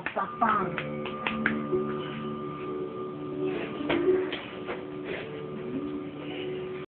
Rastafari.